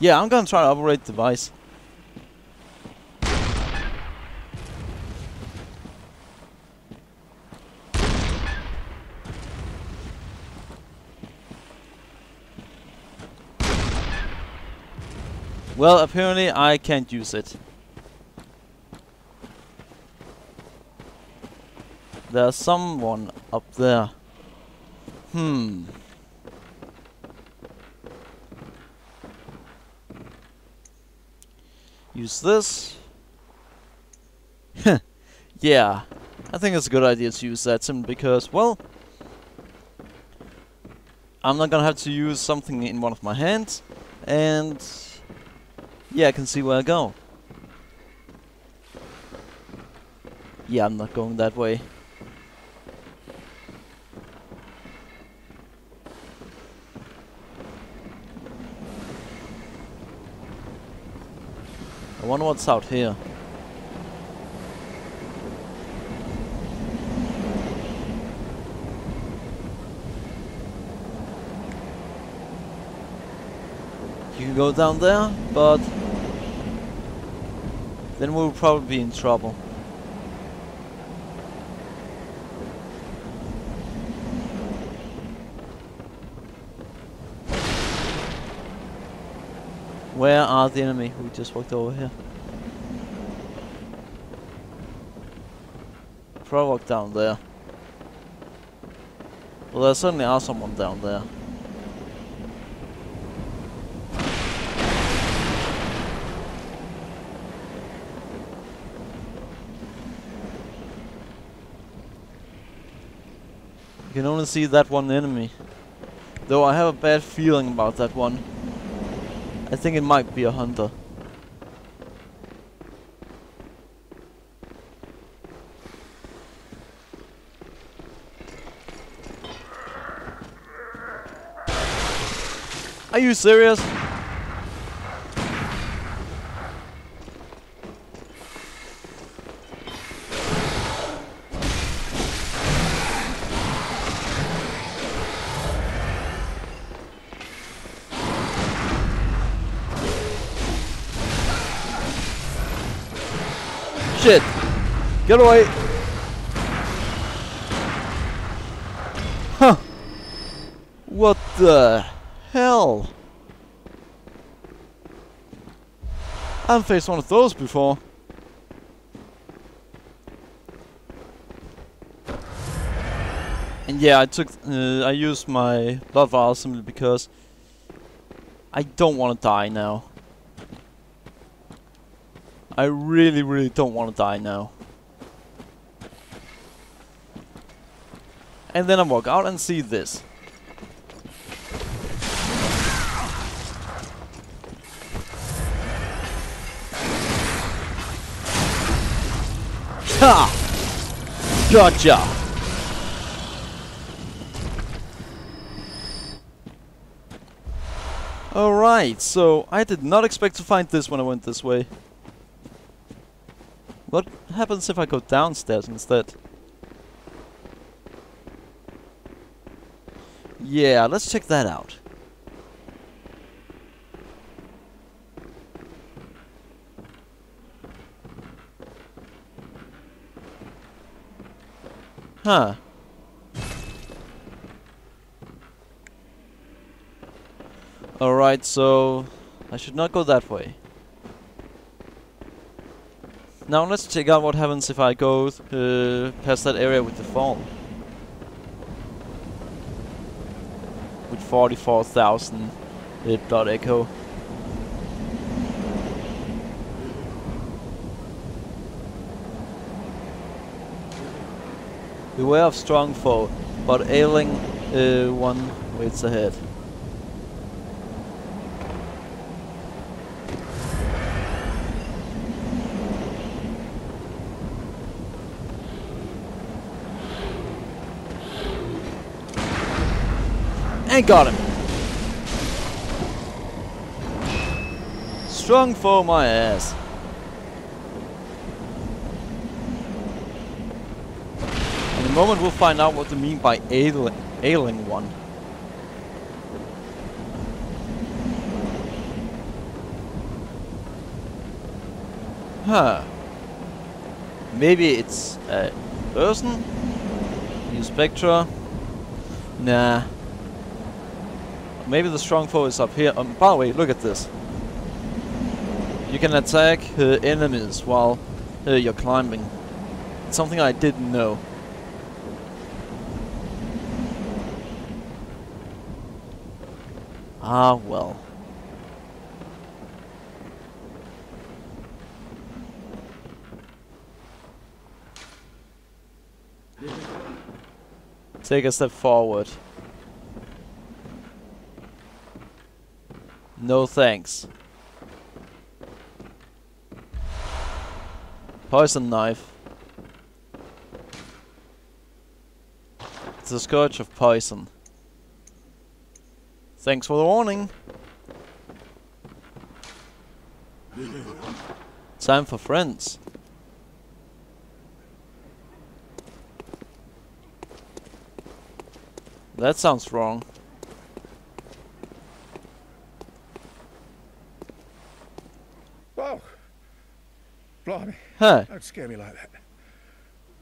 Yeah, I'm gonna try to operate the device. Well, apparently I can't use it. There's someone up there. Hmm. Use this. yeah, I think it's a good idea to use that simply because, well, I'm not gonna have to use something in one of my hands, and yeah, I can see where I go. Yeah, I'm not going that way. I wonder what's out here. You can go down there, but then we'll probably be in trouble. Where are the enemy who just walked over here? Probably walk down there. Well, there certainly are someone down there. You can only see that one enemy. Though I have a bad feeling about that one. I think it might be a hunter. Are you serious? Get away! Huh! What the hell? I haven't faced one of those before. And yeah, I took, uh, I used my blood vial simply because I don't want to die now. I really, really don't want to die now. And then I walk out and see this. Ha! Gotcha! Alright, so I did not expect to find this when I went this way. What happens if I go downstairs instead? Yeah, let's check that out. Huh. Alright, so I should not go that way. Now let's check out what happens if I go uh, past that area with the fall. 44,000 uh, blood echo. Beware of strong foe, but ailing uh, one waits ahead. And got him. Strong for my ass. In a moment we'll find out what they mean by ailing, ailing one. Huh. Maybe it's a person? New Spectra? Nah. Maybe the strong foe is up here. Um, by the way, look at this. You can attack uh, enemies while uh, you're climbing. It's something I didn't know. Ah, well. Take a step forward. No thanks. Poison knife. It's a scourge of poison. Thanks for the warning. Time for friends. That sounds wrong. Blimey, Huh. don't scare me like that.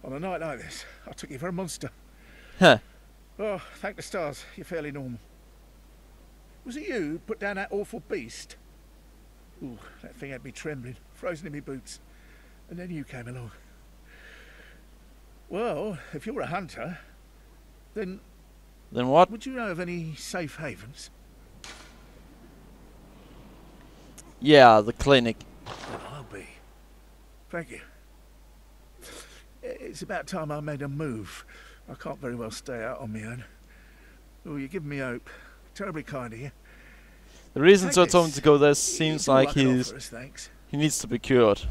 On a night like this, I took you for a monster. Huh. Oh, thank the stars, you're fairly normal. Was it you who put down that awful beast? Ooh, that thing had me trembling, frozen in my boots. And then you came along. Well, if you're a hunter, then Then what? would you know of any safe havens? Yeah, the clinic. Well, I'll be. Thank you. It's about time I made a move. I can't very well stay out on my own. Oh, you're giving me hope. Terribly kind of you. The reason Take so told him to go there seems like he's us, he needs to be cured.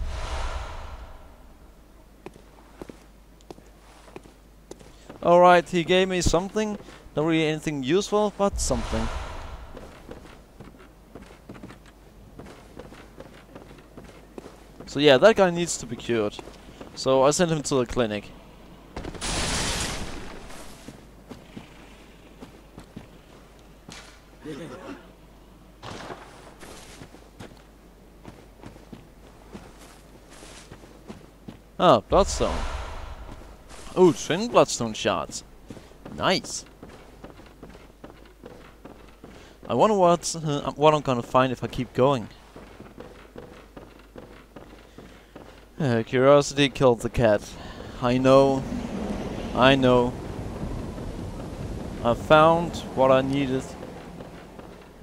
Alright, he gave me something. Not really anything useful, but something. So yeah, that guy needs to be cured. So I sent him to the clinic. Ah, bloodstone. Oh, twin bloodstone shards. Nice. I wonder what uh, what I'm gonna find if I keep going. Uh, curiosity killed the cat. I know. I know. I found what I needed.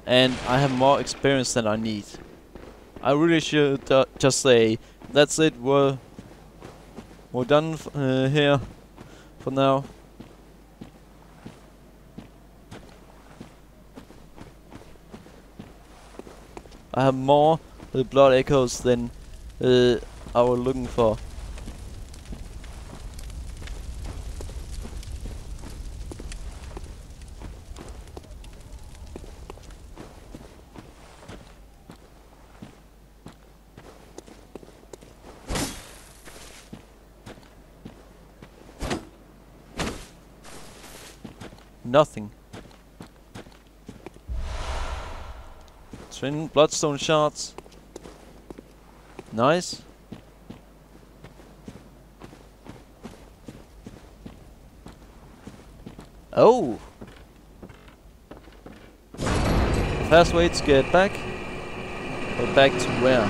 And I have more experience than I need. I really should uh, just say, that's it, we're, we're done uh, here for now. I have more uh, blood echoes than uh, I was looking for. Nothing. Twin bloodstone shards. Nice. Oh! Fast way to get back. But back to where?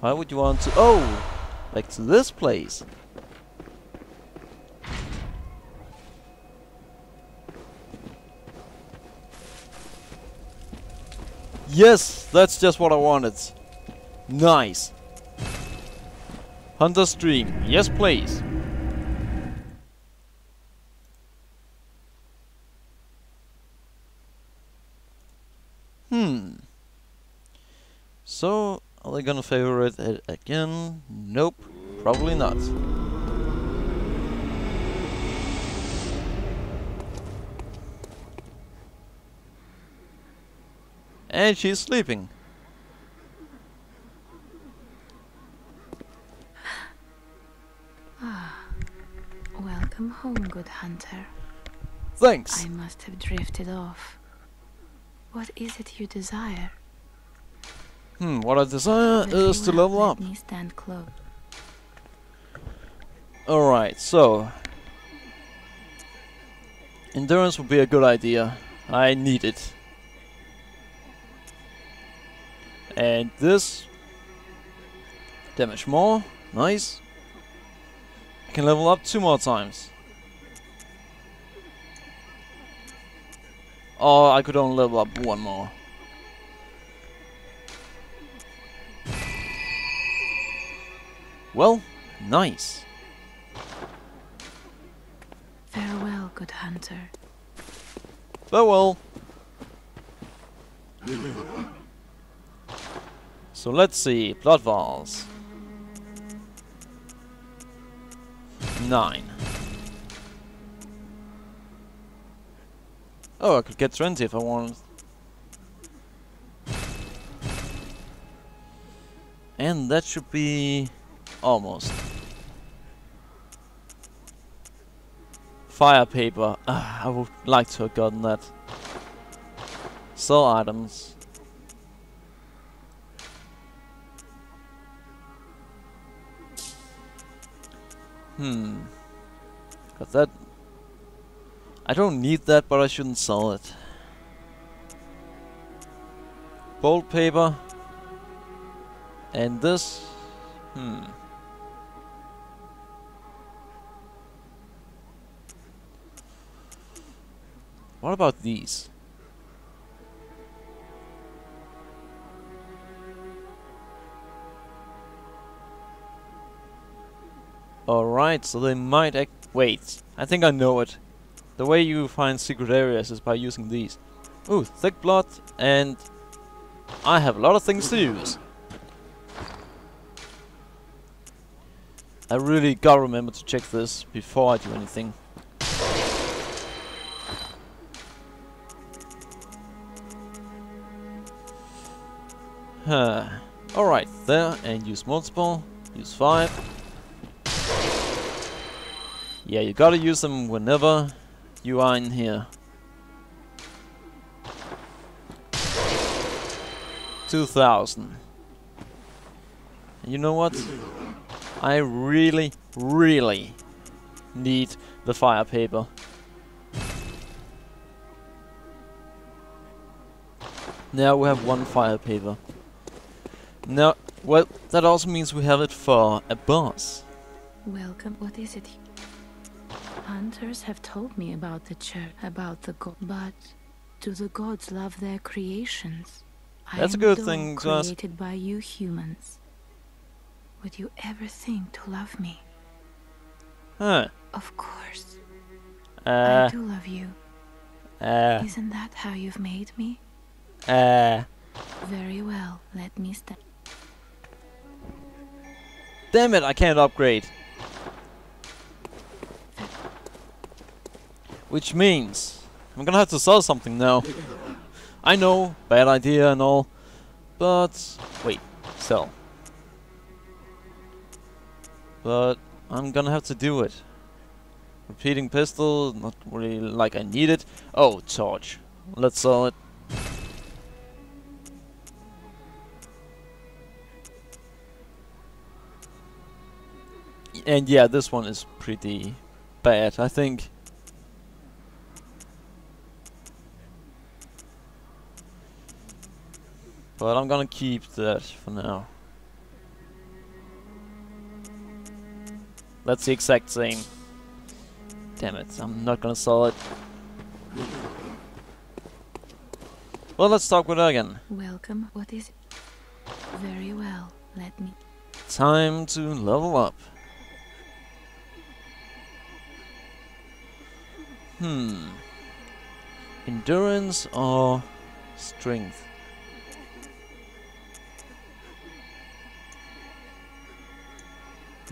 Why would you want to? Oh! Back to this place. Yes, that's just what I wanted. Nice. Hunter's Dream. Yes, please. Hmm. So, are they gonna favorite it again? Nope. Probably not. And she's sleeping. Good hunter. Thanks. I must have drifted off. What is it you desire? Hmm, what I desire Very is to level let up. me stand close. Alright, so... Endurance would be a good idea. I need it. And this... Damage more. Nice. I can level up two more times. Or I could only level up one more. Well, nice. Farewell, good hunter. Farewell. so let's see. Blood vials. Nine. Oh, I could get 20 if I wanted. And that should be almost. Fire paper. Ah, I would like to have gotten that. Sell items. Hmm. Got that. I don't need that, but I shouldn't sell it. Bolt paper. And this. Hmm. What about these? Alright, so they might act- wait, I think I know it. The way you find secret areas is by using these. Ooh, thick blood, and I have a lot of things to use. I really gotta remember to check this before I do anything. Huh. Alright, there, and use multiple, use five. Yeah, you gotta use them whenever you are in here. Two thousand. You know what? I really, really need the fire paper. Now we have one fire paper. Now, well, that also means we have it for a boss. Welcome. What is it? Hunters have told me about the church, about the god, but do the gods love their creations? I That's a good thing to ask. created by you humans. Would you ever think to love me? Huh. Of course. Uh, I do love you. uh, Isn't that how you've made me? uh. Very well. Let me stand. Damn it, I can't upgrade. Which means I'm gonna have to sell something now. I know, bad idea and all, but wait, sell. But I'm gonna have to do it. Repeating pistol, not really like I need it. Oh, torch. Let's sell it. And yeah, this one is pretty bad, I think. But I'm gonna keep that for now. That's the exact same. Damn it, I'm not gonna sell it. Well, let's talk with her again. Welcome. What is it? Very well. Let me. Time to level up. Hmm. Endurance or strength?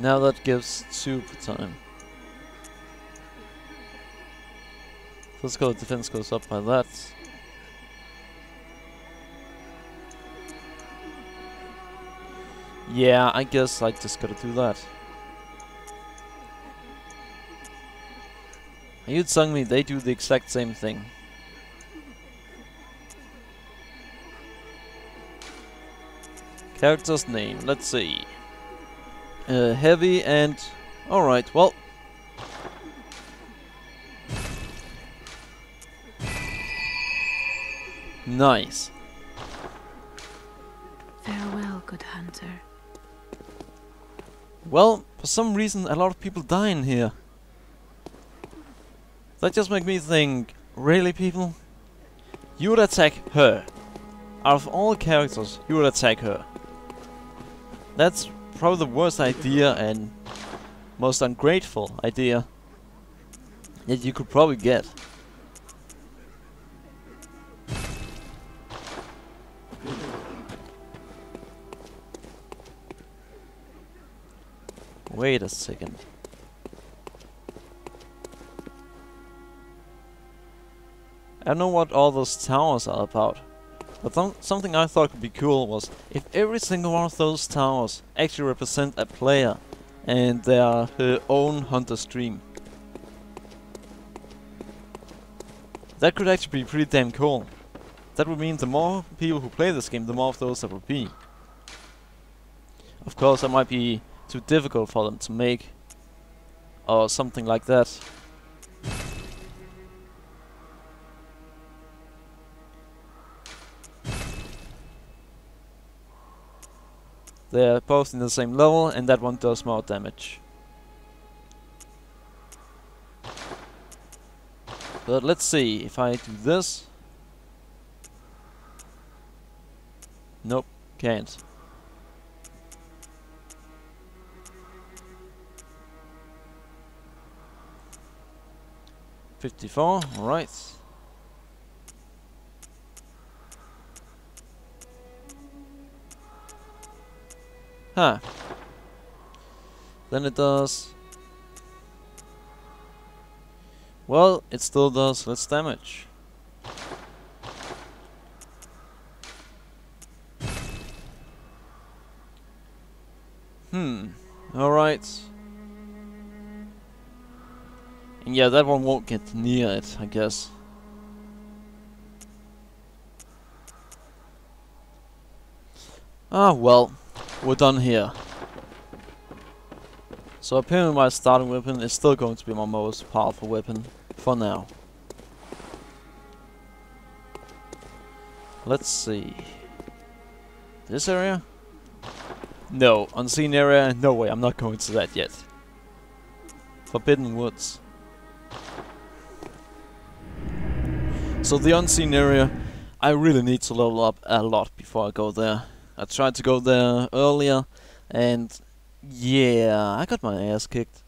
Now that gives two per time. Physical defense goes up by that. Yeah, I guess I just gotta do that. Are you telling me they do the exact same thing? Character's name, let's see. Uh, heavy and... Alright, well... Nice. Farewell, good hunter. Well, for some reason a lot of people die in here. That just makes me think, really people? You would attack her. Out of all characters, you would attack her. That's probably the worst idea and most ungrateful idea that you could probably get. Wait a second. I don't know what all those towers are about. But th something I thought could be cool was if every single one of those towers actually represent a player and they their her own hunter's dream. That could actually be pretty damn cool. That would mean the more people who play this game, the more of those there would be. Of course, that might be too difficult for them to make, or something like that. They're both in the same level and that one does more damage. But let's see, if I do this... Nope, can't. Fifty-four, alright. Huh. Then it does... Well, it still does less damage. Hmm. Alright. And yeah, that one won't get near it, I guess. Ah, well. We're done here. So apparently my starting weapon is still going to be my most powerful weapon for now. Let's see. This area? No, unseen area, no way, I'm not going to that yet. Forbidden Woods. So the unseen area, I really need to level up a lot before I go there. I tried to go there earlier, and yeah, I got my ass kicked.